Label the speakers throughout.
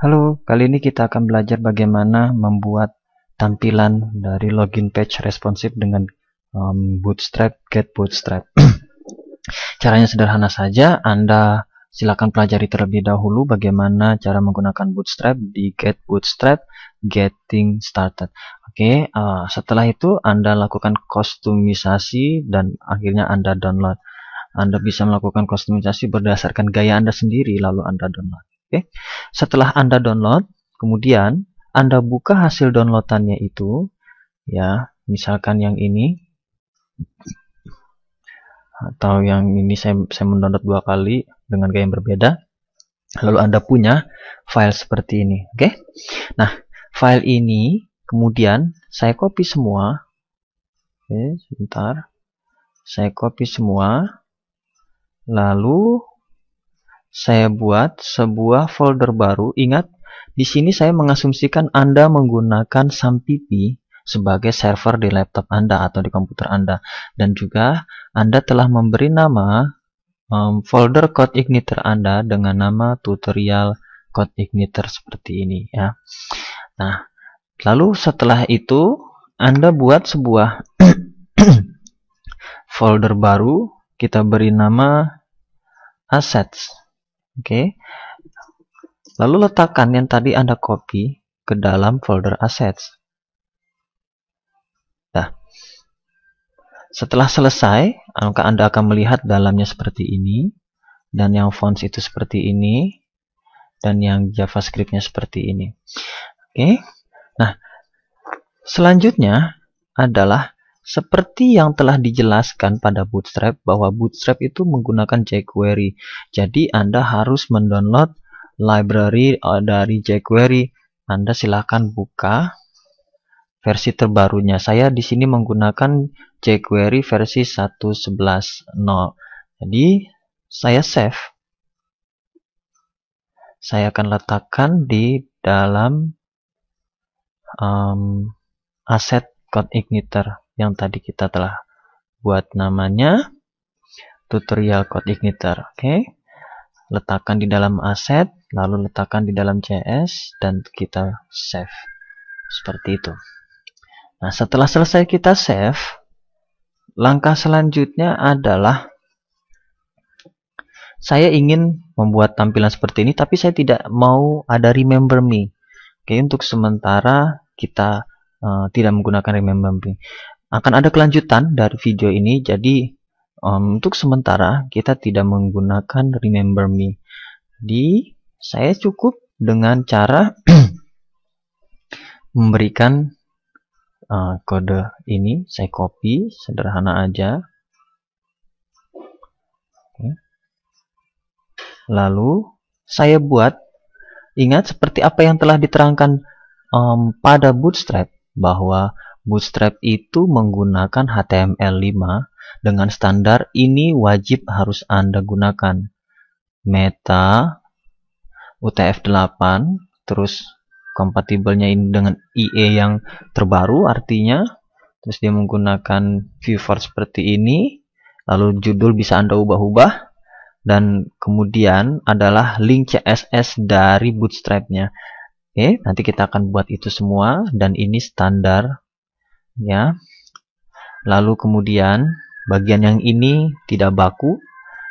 Speaker 1: Halo, kali ini kita akan belajar bagaimana membuat tampilan dari login page responsif dengan um, Bootstrap Get Bootstrap. Caranya sederhana saja, Anda silakan pelajari terlebih dahulu bagaimana cara menggunakan Bootstrap di Get Bootstrap Getting Started. Oke, uh, setelah itu Anda lakukan kustomisasi dan akhirnya Anda download. Anda bisa melakukan kustomisasi berdasarkan gaya Anda sendiri, lalu Anda download. Oke, setelah Anda download, kemudian Anda buka hasil downloadannya itu, ya, misalkan yang ini, atau yang ini saya, saya mendownload dua kali dengan gaya yang berbeda, lalu Anda punya file seperti ini. Oke, nah, file ini kemudian saya copy semua. Oke, sebentar. Saya copy semua Lalu saya buat sebuah folder baru. Ingat, di sini saya mengasumsikan Anda menggunakan SAMPP sebagai server di laptop Anda atau di komputer Anda. Dan juga Anda telah memberi nama um, folder code igniter Anda dengan nama tutorial code igniter seperti ini ya. Nah, lalu setelah itu Anda buat sebuah folder baru, kita beri nama assets. Oke. Lalu letakkan yang tadi Anda copy ke dalam folder assets. Nah, setelah selesai, maka Anda akan melihat dalamnya seperti ini, dan yang fonts itu seperti ini, dan yang JavaScript-nya seperti ini. Oke, nah selanjutnya adalah seperti yang telah dijelaskan pada Bootstrap bahwa Bootstrap itu menggunakan jQuery. Jadi Anda harus mendownload library eh, dari jQuery. Anda silakan buka versi terbarunya. Saya di sini menggunakan jQuery versi 1.11.0. Jadi saya save. Saya akan letakkan di dalam um, aset code igniter yang tadi kita telah buat namanya tutorial code igniter. Oke. Okay. Letakkan di dalam aset, lalu letakkan di dalam CS dan kita save. Seperti itu. Nah, setelah selesai kita save, langkah selanjutnya adalah saya ingin membuat tampilan seperti ini, tapi saya tidak mau ada remember me. Oke, untuk sementara kita uh, tidak menggunakan remember me akan ada kelanjutan dari video ini jadi um, untuk sementara kita tidak menggunakan remember me. Di saya cukup dengan cara memberikan uh, kode ini. Saya copy sederhana aja. Lalu saya buat ingat seperti apa yang telah diterangkan um, pada bootstrap bahwa Bootstrap itu menggunakan HTML5 dengan standar ini wajib harus Anda gunakan. Meta, UTF-8, terus kompatibelnya ini dengan IE yang terbaru artinya, terus dia menggunakan viewport seperti ini, lalu judul bisa Anda ubah-ubah, dan kemudian adalah link CSS dari bootstrapnya. Oke, nanti kita akan buat itu semua, dan ini standar ya. Lalu kemudian bagian yang ini tidak baku,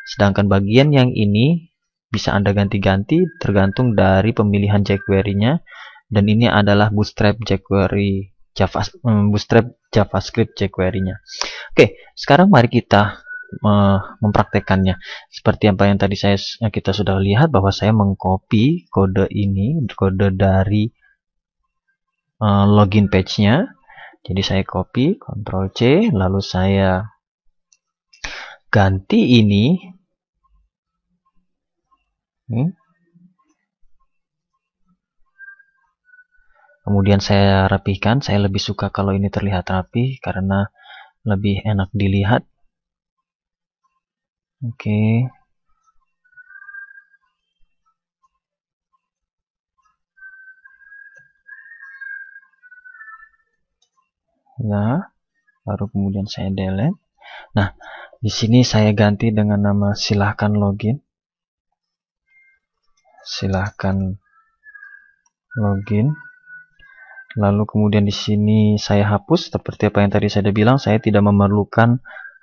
Speaker 1: sedangkan bagian yang ini bisa Anda ganti-ganti tergantung dari pemilihan jQuery-nya dan ini adalah Bootstrap jQuery Java hmm, Bootstrap JavaScript jQuery-nya. Oke, sekarang mari kita uh, mempraktekannya. Seperti apa yang tadi saya kita sudah lihat bahwa saya mengcopy kode ini, kode dari uh, login page-nya jadi saya copy, Ctrl C, lalu saya ganti ini. Hmm. Kemudian saya rapihkan, saya lebih suka kalau ini terlihat rapi karena lebih enak dilihat. Oke. Okay. Ya baru kemudian saya delete. Nah di sini saya ganti dengan nama silahkan login. Silahkan login. Lalu kemudian di sini saya hapus. Seperti apa yang tadi saya bilang saya tidak memerlukan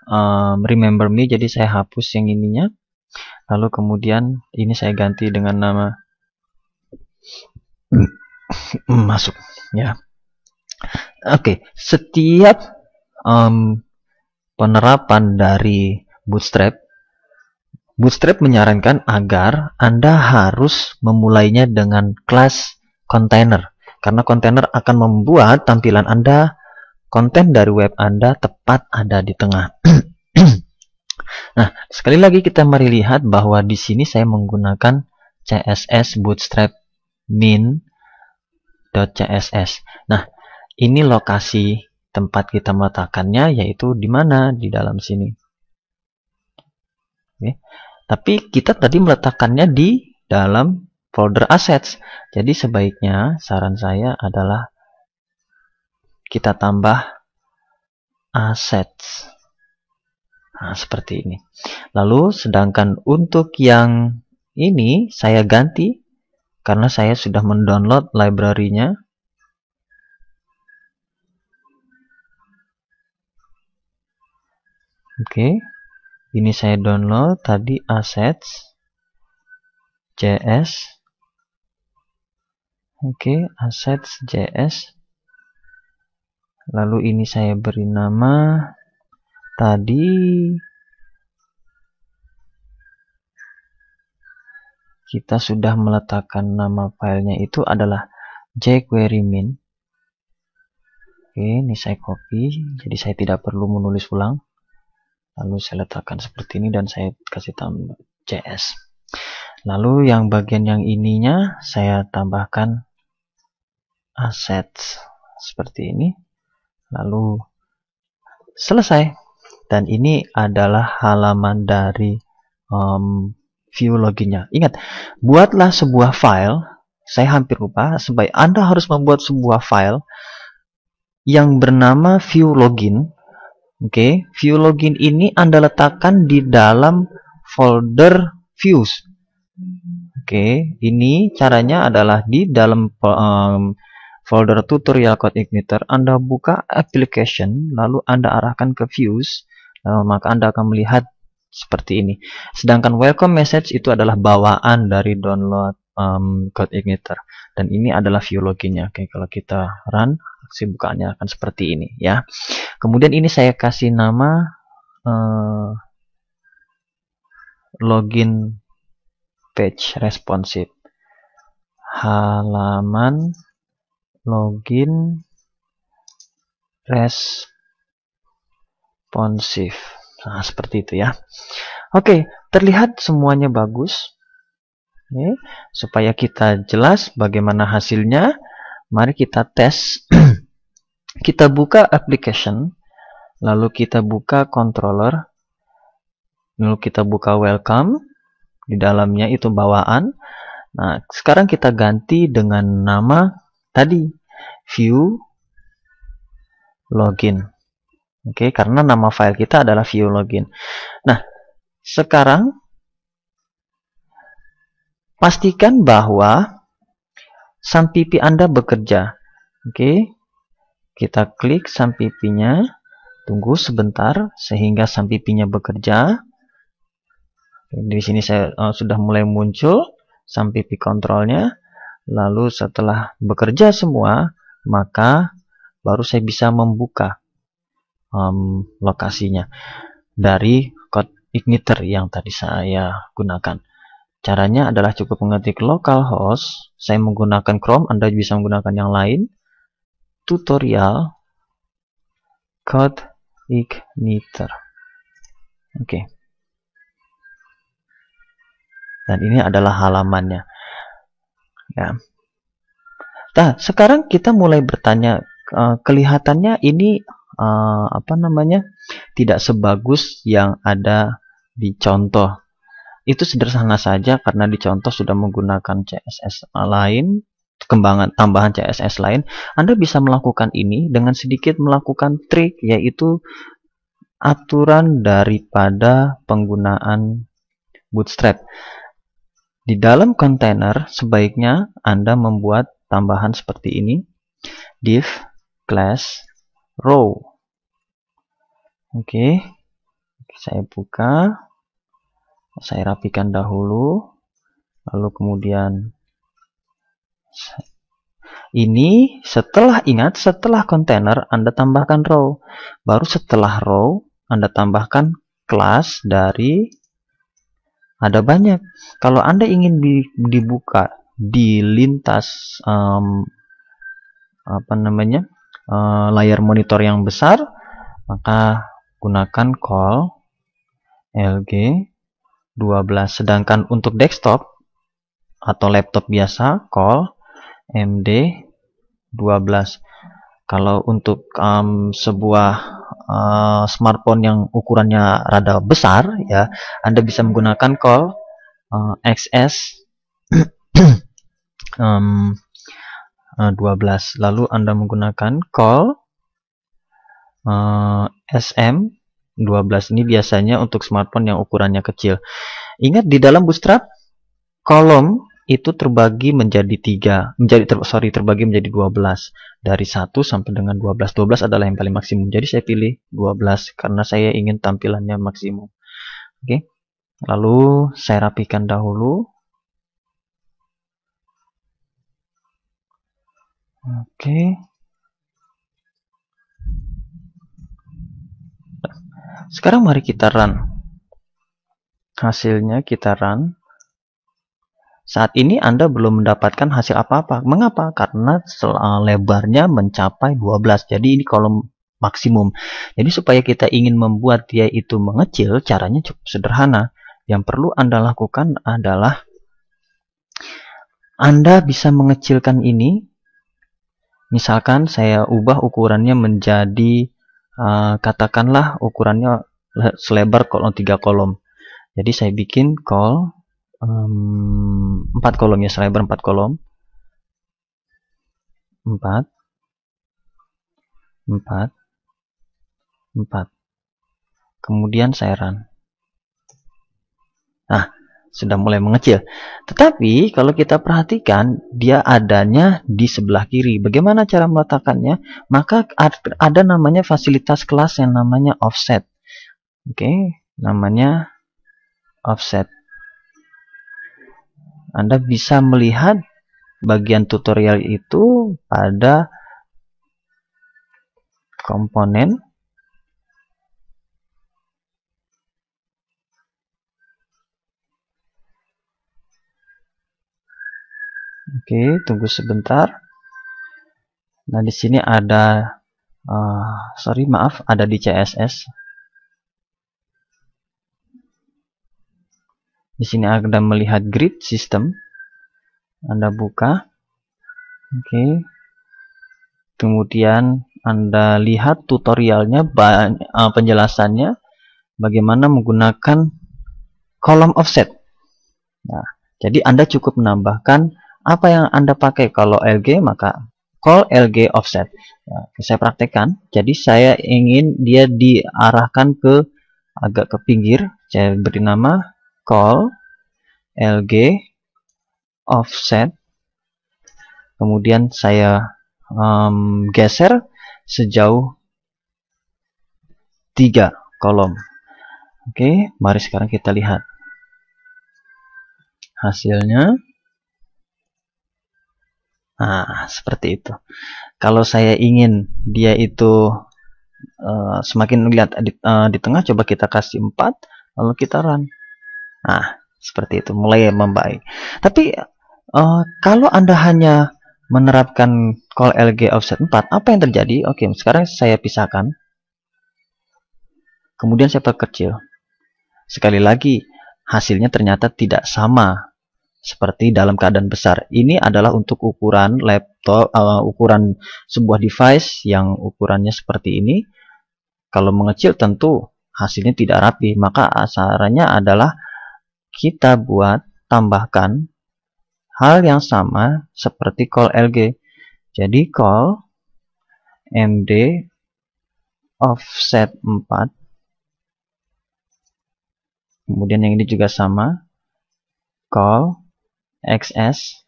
Speaker 1: um, remember me jadi saya hapus yang ininya. Lalu kemudian ini saya ganti dengan nama masuk ya okay. setiap um, penerapan dari bootstrap bootstrap menyarankan agar anda harus memulainya dengan kelas container karena kontainer akan membuat tampilan Anda, konten dari web Anda tepat ada di tengah. nah, sekali lagi kita mari lihat bahwa di sini saya menggunakan CSS Bootstrap min.css. Nah, ini lokasi tempat kita meletakkannya yaitu di mana di dalam sini. Oke. Tapi kita tadi meletakkannya di dalam folder assets. Jadi sebaiknya saran saya adalah kita tambah assets. Nah, seperti ini. Lalu sedangkan untuk yang ini saya ganti karena saya sudah mendownload library-nya. Oke. Ini saya download tadi assets JS Oke, assets JS. Lalu ini saya beri nama tadi kita sudah meletakkan nama filenya itu adalah jQuery.min. Oke, ini saya copy, jadi saya tidak perlu menulis ulang. Lalu saya letakkan seperti ini dan saya kasih tambah JS. Lalu yang bagian yang ininya saya tambahkan assets seperti ini. Lalu selesai. Dan ini adalah halaman dari um, view loginnya. Ingat buatlah sebuah file. Saya hampir lupa sebaik Anda harus membuat sebuah file yang bernama view login oke okay. view login ini Anda letakkan di dalam folder views oke okay. ini caranya adalah di dalam um, folder tutorial code igniter, Anda buka application, lalu Anda arahkan ke views, uh, maka Anda akan melihat seperti ini. Sedangkan welcome message itu adalah bawaan dari download um, code igniter. Dan ini adalah view loginnya. Oke, kalau kita run, aksi bukaannya akan seperti ini ya. Kemudian ini saya kasih nama uh, login page responsive. Halaman login responsif. Nah, seperti itu ya. Oke, terlihat semuanya bagus. Oke, supaya kita jelas bagaimana hasilnya, mari kita tes. kita buka application, lalu kita buka controller, lalu kita buka welcome. Di dalamnya itu bawaan. Nah, sekarang kita ganti dengan nama tadi view login. Oke, okay, karena nama file kita adalah view login. Nah, sekarang pastikan bahwa sampipi Anda bekerja. Oke. Okay. Kita klik sampipinya, tunggu sebentar sehingga sampipinya bekerja. Di sini saya uh, sudah mulai muncul sampipi kontrolnya. Lalu setelah bekerja semua, maka baru saya bisa membuka um, lokasinya dari code igniter yang tadi saya gunakan. Caranya adalah cukup mengetik localhost, saya menggunakan Chrome, Anda bisa menggunakan yang lain, tutorial code igniter. Oke. Okay. Dan ini adalah halamannya. Ya. Nah, sekarang kita mulai bertanya, uh, kelihatannya ini uh, apa namanya tidak sebagus yang ada di contoh. Itu sederhana saja karena di contoh sudah menggunakan CSS lain, kembangan tambahan CSS lain. Anda bisa melakukan ini dengan sedikit melakukan trik yaitu aturan daripada penggunaan Bootstrap. Di dalam kontainer, sebaiknya Anda membuat tambahan seperti ini. Div class row. Oke. Saya buka. Saya rapikan dahulu. Lalu kemudian ini setelah ingat setelah kontainer Anda tambahkan row. Baru setelah row Anda tambahkan kelas dari ada banyak. Kalau Anda ingin dibuka di lintas um, apa namanya uh, layar monitor yang besar, maka gunakan call LG 12. Sedangkan untuk desktop atau laptop biasa call MD 12 kalau untuk um, sebuah uh, smartphone yang ukurannya rada besar ya Anda bisa menggunakan call uh, XS um, uh, 12 lalu Anda menggunakan call uh, SM 12 ini biasanya untuk smartphone yang ukurannya kecil. Ingat di dalam bootstrap kolom itu terbagi menjadi tiga, menjadi ter, sorry terbagi menjadi 12 dari 1 sampai dengan 12. 12 adalah yang paling maksimum. Jadi saya pilih 12 karena saya ingin tampilannya maksimum. Oke. Lalu saya rapikan dahulu. Oke. Sekarang mari kita run. Hasilnya kita run. Saat ini Anda belum mendapatkan hasil apa-apa. Mengapa? Karena eh, lebarnya mencapai 12. Jadi ini kolom maksimum. Jadi supaya kita ingin membuat dia itu mengecil, caranya cukup sederhana. Yang perlu Anda lakukan adalah Anda bisa mengecilkan ini. Misalkan saya ubah ukurannya menjadi uh, katakanlah ukurannya selebar kolom 3 kolom. Jadi saya bikin call um, 4 kolom ya selebar 4 kolom. 4 4 4 kemudian saya run. Nah sudah mulai mengecil. Tetapi kalau kita perhatikan dia adanya di sebelah kiri. Bagaimana cara meletakkannya? Maka ada namanya fasilitas kelas yang namanya offset. Oke okay, namanya offset anda bisa melihat bagian tutorial itu pada komponen Oke, tunggu sebentar. Nah, di sini ada uh, sorry maaf, ada di CSS. Di sini Anda melihat grid system. Anda buka. Oke. Okay. Kemudian Anda lihat tutorialnya, uh, penjelasannya bagaimana menggunakan kolom offset. Nah, jadi Anda cukup menambahkan apa yang Anda pakai kalau LG maka call LG offset. Nah, saya praktekkan. Jadi saya ingin dia diarahkan ke agak ke pinggir. Saya beri nama call lg offset. Kemudian saya um, geser sejauh tiga kolom. Oke mari sekarang kita lihat hasilnya. Nah seperti itu. Kalau saya ingin dia itu uh, semakin lihat di, uh, di tengah coba kita kasih 4 lalu kita run Nah, seperti itu, mulai membaik. Tapi uh, kalau Anda hanya menerapkan call LG offset 4, apa yang terjadi? Oke, sekarang saya pisahkan. Kemudian saya perkecil. Sekali lagi, hasilnya ternyata tidak sama seperti dalam keadaan besar. Ini adalah untuk ukuran laptop, uh, ukuran sebuah device yang ukurannya seperti ini. Kalau mengecil tentu hasilnya tidak rapi, maka asarannya adalah kita buat tambahkan hal yang sama seperti call LG. Jadi call MD offset 4 kemudian yang ini juga sama. Call XS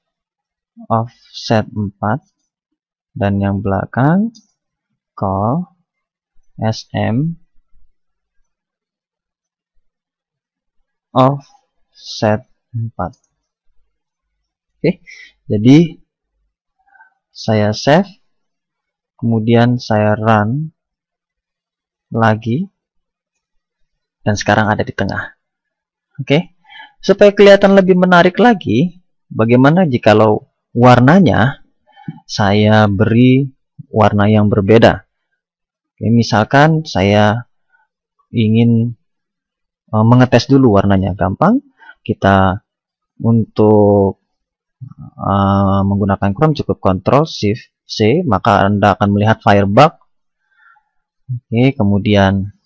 Speaker 1: offset 4 dan yang belakang call sm offset 4 oke jadi saya save kemudian saya run lagi dan sekarang ada di tengah. Oke supaya kelihatan lebih menarik lagi bagaimana jikalau warnanya saya beri warna yang berbeda. Oke, misalkan saya ingin uh, mengetes dulu warnanya. Gampang kita untuk uh, menggunakan Chrome cukup Ctrl Shift C maka Anda akan melihat Firebug. Oke kemudian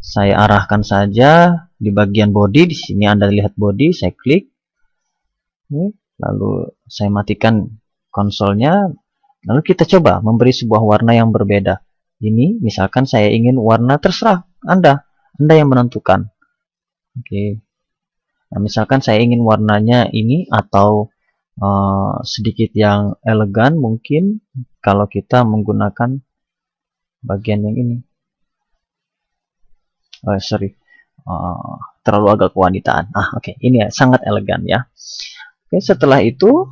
Speaker 1: saya arahkan saja di bagian body. Di sini Anda lihat body saya klik. Oke, lalu saya matikan konsolnya. Lalu kita coba memberi sebuah warna yang berbeda. Ini misalkan saya ingin warna terserah Anda. Anda yang menentukan. Oke Nah, misalkan saya ingin warnanya ini atau uh, sedikit yang elegan mungkin kalau kita menggunakan bagian yang ini. Oh, sorry. Uh, terlalu agak kewanitaan. Ah, oke. Okay. Ini ya, sangat elegan ya. Oke, okay, setelah itu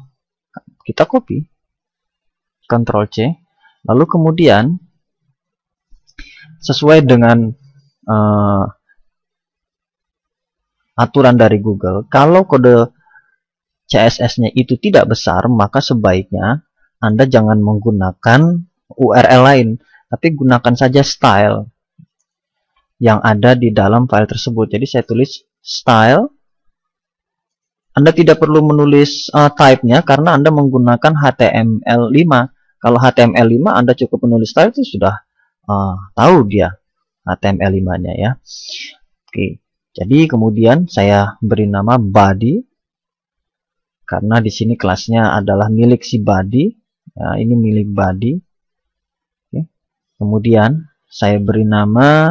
Speaker 1: kita copy. Ctrl C. Lalu kemudian sesuai dengan uh, aturan dari Google, kalau kode CSS-nya itu tidak besar, maka sebaiknya Anda jangan menggunakan URL lain, tapi gunakan saja style yang ada di dalam file tersebut. Jadi saya tulis style. Anda tidak perlu menulis uh, type-nya karena Anda menggunakan HTML5. Kalau HTML5 Anda cukup menulis style itu sudah uh, tahu dia HTML5-nya ya. Oke. Jadi kemudian saya beri nama body karena di sini kelasnya adalah milik si body. Ya, ini milik body. Oke. Kemudian saya beri nama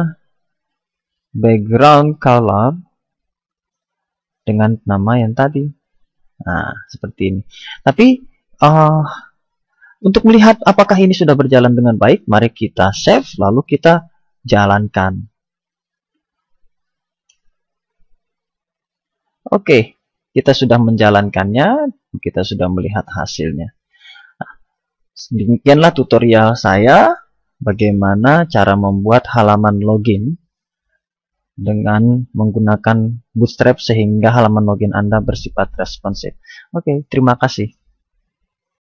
Speaker 1: background color dengan nama yang tadi. Nah, seperti ini. Tapi uh, untuk melihat apakah ini sudah berjalan dengan baik, mari kita save lalu kita jalankan. Oke, kita sudah menjalankannya, kita sudah melihat hasilnya. Nah, demikianlah tutorial saya bagaimana cara membuat halaman login dengan menggunakan Bootstrap sehingga halaman login Anda bersifat responsif. Oke, terima kasih.